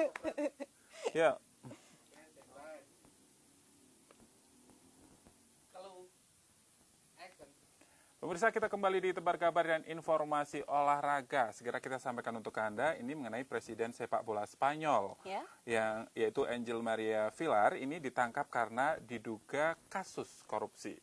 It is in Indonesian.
ya Pemirsa kita kembali di tebar kabar dan informasi olahraga. Segera kita sampaikan untuk Anda ini mengenai Presiden sepak bola Spanyol yeah. yang yaitu Angel Maria Villar ini ditangkap karena diduga kasus korupsi.